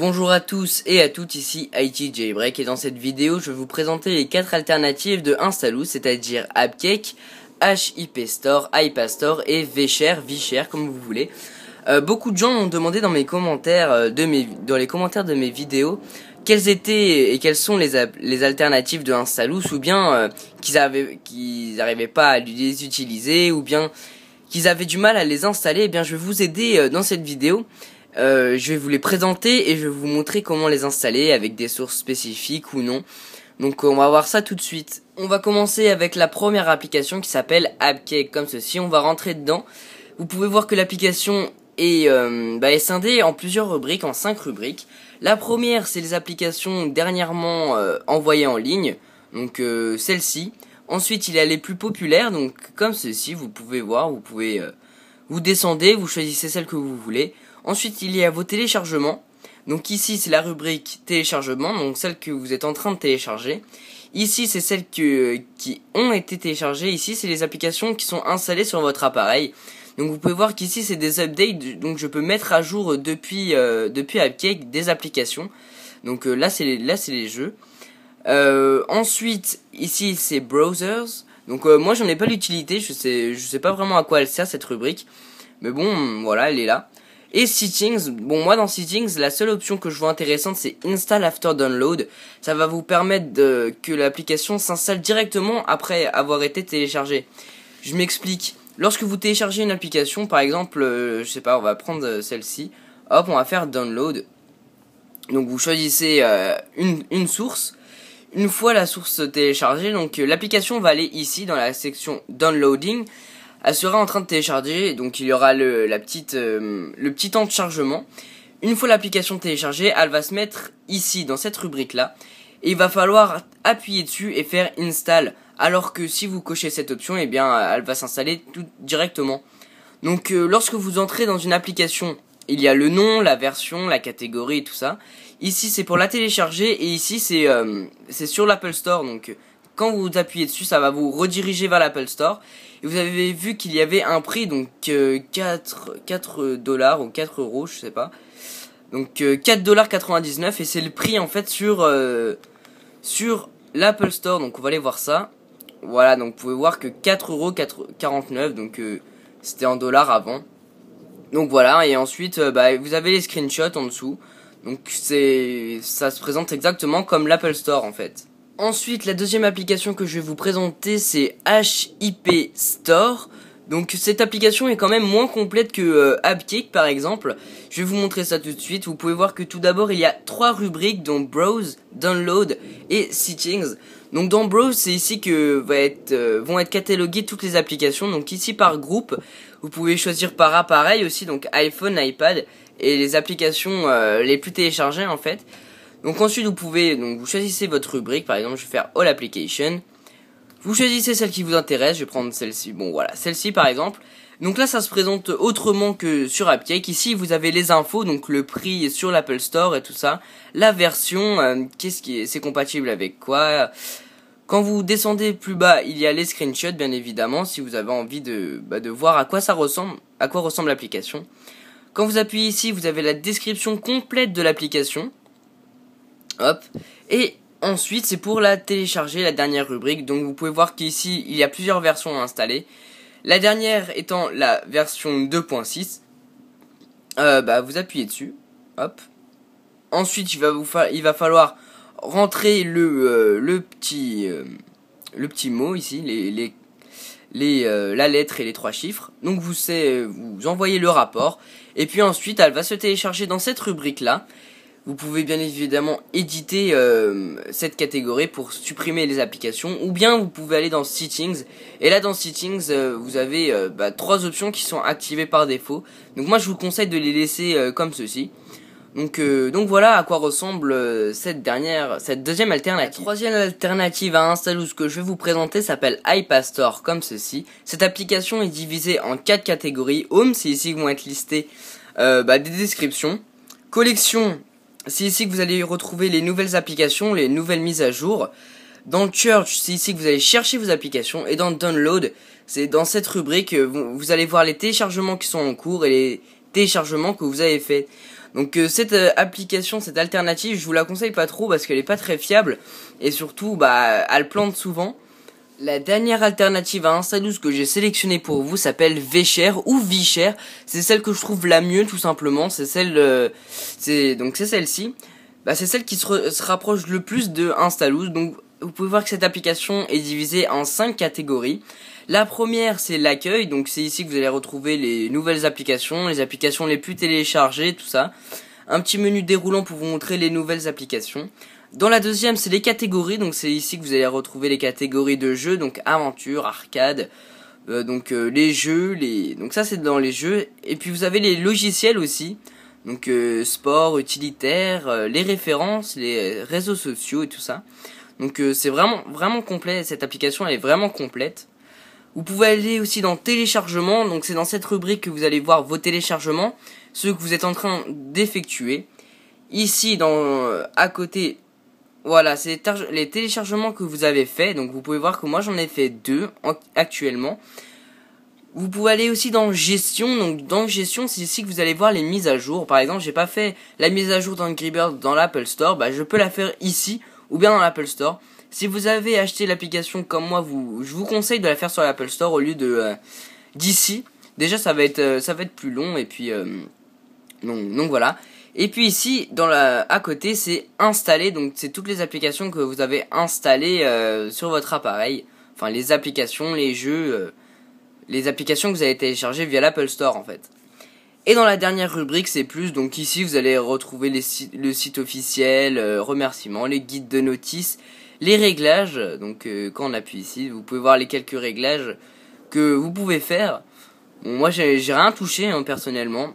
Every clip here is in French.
Bonjour à tous et à toutes, ici IT Jailbreak et dans cette vidéo je vais vous présenter les 4 alternatives de Instaloo, c'est-à-dire AppCake, HIP Store, iPastor et VShare, VShare comme vous voulez. Euh, beaucoup de gens m'ont demandé euh, dans les commentaires de mes vidéos quelles étaient et quelles sont les, alternatives de Instaloo ou bien euh, qu'ils avaient qu'ils n'arrivaient pas à les utiliser ou bien qu'ils avaient du mal à les installer. Eh bien je vais vous aider dans cette vidéo. Euh, je vais vous les présenter et je vais vous montrer comment les installer avec des sources spécifiques ou non. Donc on va voir ça tout de suite. On va commencer avec la première application qui s'appelle AppCake comme ceci. On va rentrer dedans. Vous pouvez voir que l'application est, euh, bah, scindée en plusieurs rubriques, en cinq rubriques. La première c'est les applications dernièrement euh, envoyées en ligne, donc euh, celle-ci. Ensuite il y a les plus populaires, donc comme ceci, vous pouvez voir, vous pouvez vous descendez, vous choisissez celle que vous voulez. Ensuite, il y a vos téléchargements. Donc ici, c'est la rubrique téléchargement, donc celle que vous êtes en train de télécharger. Ici, c'est celles qui ont été téléchargées. Ici, c'est les applications qui sont installées sur votre appareil. Donc vous pouvez voir qu'ici, c'est des updates. Donc je peux mettre à jour depuis, euh, depuis AppCake des applications. Donc euh, là, c'est les, les jeux. Euh, ensuite, ici, c'est browsers. Donc moi, j'en ai pas l'utilité. Je sais, je sais pas vraiment à quoi elle sert cette rubrique. Mais bon, voilà, elle est là. Et Settings, bon moi dans Settings, la seule option que je vois intéressante c'est Install After Download. Ça va vous permettre de, que l'application s'installe directement après avoir été téléchargée. Je m'explique. Lorsque vous téléchargez une application, par exemple, euh, je sais pas, on va prendre celle-ci. Hop, on va faire Download. Donc vous choisissez euh, une, une source. Une fois la source téléchargée, donc euh, l'application va aller ici dans la section Downloading elle sera en train de télécharger, donc il y aura le, la petite, euh, le petit temps de chargement. Une fois l'application téléchargée, elle va se mettre ici, dans cette rubrique-là, et il va falloir appuyer dessus et faire install, alors que si vous cochez cette option, eh bien, elle va s'installer tout directement. Donc, euh, lorsque vous entrez dans une application, il y a le nom, la version, la catégorie tout ça. Ici, c'est pour la télécharger, et ici, c'est euh, c'est sur l'Apple Store, donc quand vous appuyez dessus, ça va vous rediriger vers l'Apple Store. Et vous avez vu qu'il y avait un prix, donc 4, 4 dollars ou 4 euros, je sais pas. Donc 4 dollars 99 et c'est le prix en fait sur, euh, sur l'Apple Store. Donc on va aller voir ça. Voilà, donc vous pouvez voir que 4 euros 49, donc euh, c'était en dollars avant. Donc voilà, et ensuite euh, bah, vous avez les screenshots en dessous. Donc c'est ça se présente exactement comme l'Apple Store en fait. Ensuite, la deuxième application que je vais vous présenter, c'est HIP Store. Donc cette application est quand même moins complète que euh, par exemple. Je vais vous montrer ça tout de suite. Vous pouvez voir que tout d'abord il y a trois rubriques dont Browse, Download et Settings. Donc dans Browse c'est ici que euh, vont être cataloguées toutes les applications. Donc ici par groupe, vous pouvez choisir par appareil aussi, donc iPhone, iPad et les applications euh, les plus téléchargées en fait. Donc ensuite vous pouvez, donc vous choisissez votre rubrique, par exemple je vais faire All Application. Vous choisissez celle qui vous intéresse, je vais prendre celle-ci, bon voilà, celle-ci par exemple. Donc là ça se présente autrement que sur AppCake. Ici vous avez les infos, donc le prix sur l'Apple Store et tout ça. La version, euh, qu'est-ce qui est, c'est compatible avec quoi? Quand vous descendez plus bas, il y a les screenshots, bien évidemment, si vous avez envie de, bah, de voir à quoi ça ressemble, à quoi ressemble l'application. Quand vous appuyez ici, vous avez la description complète de l'application. Hop. Et ensuite, c'est pour la télécharger, la dernière rubrique. Donc vous pouvez voir qu'ici, il y a plusieurs versions à installer. La dernière étant la version 2.6. Euh, bah, vous appuyez dessus. Hop. Ensuite, il va, vous il va falloir rentrer le, euh, le, petit, euh, le petit mot ici, les, les, les, la lettre et les trois chiffres. Donc vous, vous envoyez le rapport. Et puis ensuite, elle va se télécharger dans cette rubrique-là. Vous pouvez bien évidemment éditer euh, cette catégorie pour supprimer les applications ou bien vous pouvez aller dans Settings et là dans Settings euh, vous avez euh, bah, trois options qui sont activées par défaut. Donc moi je vous conseille de les laisser comme ceci. Donc, donc voilà à quoi ressemble cette dernière, cette deuxième alternative. La troisième alternative à installer ce que je vais vous présenter s'appelle iPastor comme ceci. Cette application est divisée en quatre catégories. Home, c'est ici que vont être listées bah, des descriptions. Collection, c'est ici que vous allez retrouver les nouvelles applications, les nouvelles mises à jour. Dans Church, c'est ici que vous allez chercher vos applications. Et dans Download, c'est dans cette rubrique, vous, allez voir les téléchargements qui sont en cours et les téléchargements que vous avez fait. Donc euh, cette euh, application, cette alternative, je vous la conseille pas trop parce qu'elle est pas très fiable et surtout bah elle plante souvent. La dernière alternative à Instadouce que j'ai sélectionnée pour vous s'appelle Vcher ou Vicher. C'est celle que je trouve la mieux tout simplement. C'est celle, euh, c'est donc c'est celle-ci. Bah c'est celle qui se, rapproche le plus de Instaloose. Donc vous pouvez voir que cette application est divisée en 5 catégories. La première, c'est l'accueil, donc c'est ici que vous allez retrouver les nouvelles applications, les applications les plus téléchargées, tout ça. Un petit menu déroulant pour vous montrer les nouvelles applications. Dans la deuxième, c'est les catégories, donc c'est ici que vous allez retrouver les catégories de jeux, donc aventure, arcade, euh, donc euh, les jeux, les donc ça c'est dans les jeux. Et puis vous avez les logiciels aussi, donc euh, sport, utilitaire, les références, les réseaux sociaux et tout ça. Donc c'est vraiment vraiment complet. Cette application elle est vraiment complète. Vous pouvez aller aussi dans téléchargement, donc c'est dans cette rubrique que vous allez voir vos téléchargements, ceux que vous êtes en train d'effectuer. Ici, dans à côté, voilà, c'est les téléchargements que vous avez fait. Donc vous pouvez voir que moi j'en ai fait deux actuellement. Vous pouvez aller aussi dans gestion. Donc dans gestion, c'est ici que vous allez voir les mises à jour. Par exemple, j'ai pas fait la mise à jour d'Angry Bird dans l'Apple Store, bah je peux la faire ici ou bien dans l'Apple Store. Si vous avez acheté l'application comme moi, je vous conseille de la faire sur l'Apple Store au lieu de euh, d'ici. Déjà, ça va être euh, ça va être plus long et puis euh, donc, voilà. Et puis ici, dans la, à côté, c'est installer. Donc c'est toutes les applications que vous avez installées sur votre appareil. Enfin les applications, les jeux, les applications que vous avez téléchargées via l'Apple Store en fait. Et dans la dernière rubrique, c'est plus. Donc ici, vous allez retrouver le site officiel, remerciements, les guides de notices les réglages, donc euh, quand on appuie ici, vous pouvez voir les quelques réglages que vous pouvez faire. Bon, moi j'ai rien touché hein, personnellement.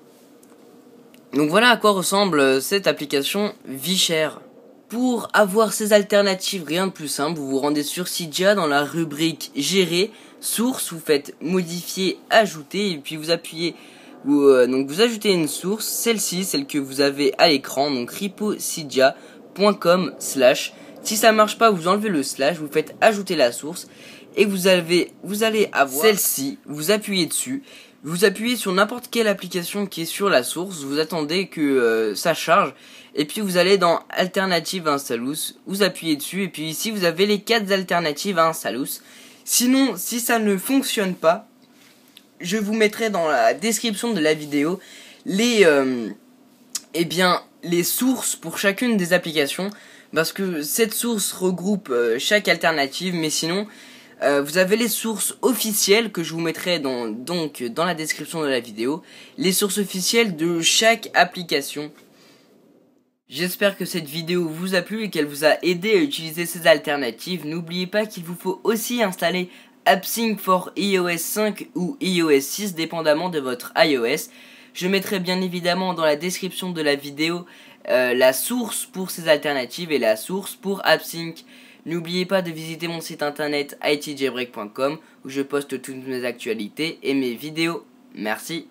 Donc voilà à quoi ressemble cette application Vichère. Pour avoir ces alternatives, rien de plus simple, vous vous rendez sur Cydia dans la rubrique Gérer, source, vous faites modifier, ajouter, et puis vous appuyez, vous, euh, donc vous ajoutez une source, celle-ci, celle que vous avez à l'écran, donc riposidia.com slash si ça marche pas, vous enlevez le slash, vous faites ajouter la source et vous avez vous allez avoir celle-ci, vous appuyez dessus, vous appuyez sur n'importe quelle application qui est sur la source, vous attendez que euh, ça charge et puis vous allez dans alternative Instalus, vous appuyez dessus et puis ici vous avez les quatre alternatives à Instalus. Sinon, si ça ne fonctionne pas, je vous mettrai dans la description de la vidéo les euh, eh bien les sources pour chacune des applications parce que cette source regroupe euh, chaque alternative, mais sinon, euh, vous avez les sources officielles que je vous mettrai dans, donc dans la description de la vidéo, les sources officielles de chaque application. J'espère que cette vidéo vous a plu et qu'elle vous a aidé à utiliser ces alternatives. N'oubliez pas qu'il vous faut aussi installer AppSync for iOS 5 ou iOS 6 dépendamment de votre iOS. Je mettrai bien évidemment dans la description de la vidéo euh, la source pour ces alternatives et la source pour AppSync. N'oubliez pas de visiter mon site internet itjbreak.com où je poste toutes mes actualités et mes vidéos. Merci.